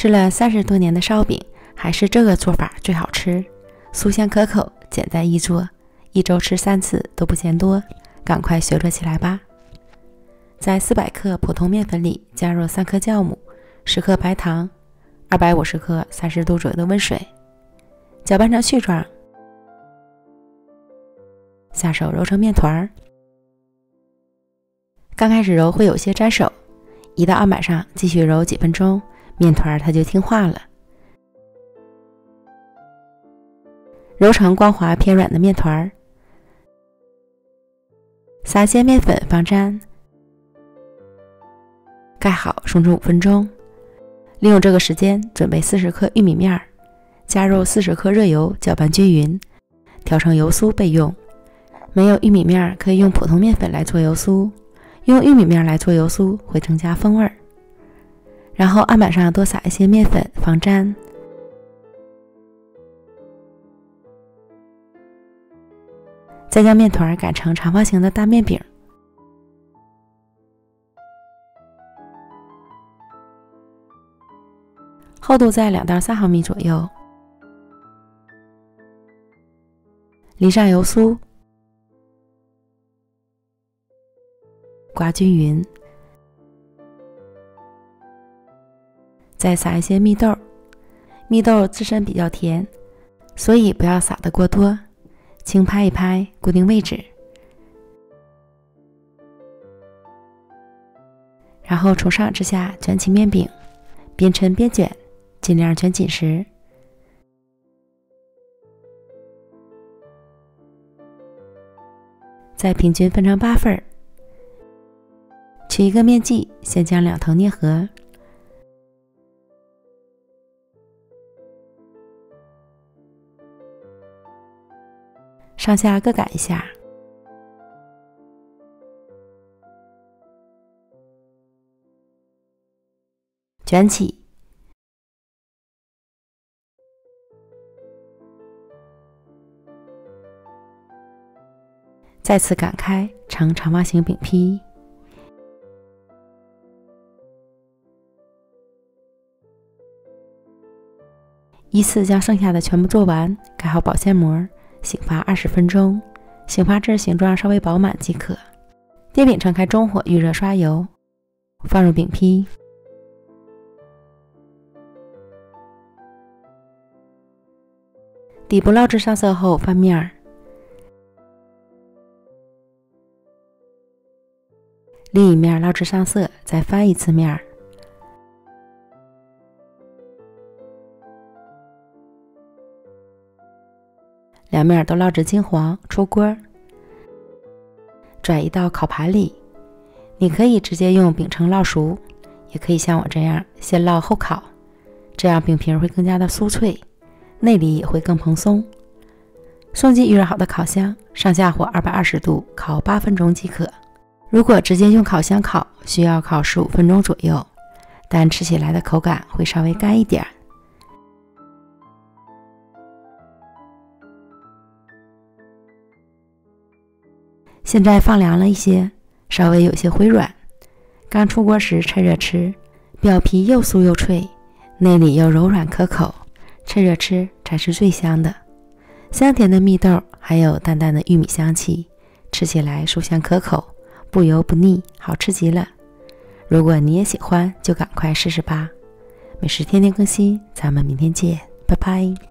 吃了三十多年的烧饼，还是这个做法最好吃，酥香可口，简单易做，一周吃三次都不嫌多，赶快学着起来吧！在四百克普通面粉里加入三克酵母、十克白糖、二百五十克三十度左右的温水，搅拌成絮状，下手揉成面团儿。刚开始揉会有些粘手，移到案板上继续揉几分钟。面团儿它就听话了，揉成光滑偏软的面团儿，撒些面粉防粘，盖好松弛五分钟。利用这个时间准备四十克玉米面儿，加入四十克热油，搅拌均匀，调成油酥备用。没有玉米面儿可以用普通面粉来做油酥，用玉米面来做油酥会增加风味儿。然后案板上多撒一些面粉防粘，再将面团擀成长方形的大面饼，厚度在两到三毫米左右，淋上油酥，刮均匀。再撒一些蜜豆，蜜豆自身比较甜，所以不要撒的过多，轻拍一拍，固定位置，然后从上至下卷起面饼，边抻边卷，尽量卷紧实。再平均分成八份儿，取一个面剂，先将两头捏合。上下各擀一下，卷起，再次擀开，成长方形饼坯。依次将剩下的全部做完，盖好保鲜膜。醒发二十分钟，醒发至形状稍微饱满即可。电饼铛开中火，预热刷油，放入饼坯，底部烙至上色后翻面儿，另一面烙至上色，再翻一次面儿。两面都烙至金黄，出锅，转移到烤盘里。你可以直接用饼铛烙熟，也可以像我这样先烙后烤，这样饼皮会更加的酥脆，内里也会更蓬松。送进预热好的烤箱，上下火二百二十度烤八分钟即可。如果直接用烤箱烤，需要烤十五分钟左右，但吃起来的口感会稍微干一点儿。现在放凉了一些，稍微有些回软。刚出锅时趁热吃，表皮又酥又脆，内里又柔软可口，趁热吃才是最香的。香甜的蜜豆，还有淡淡的玉米香气，吃起来酥香可口，不油不腻，好吃极了。如果你也喜欢，就赶快试试吧。美食天天更新，咱们明天见，拜拜。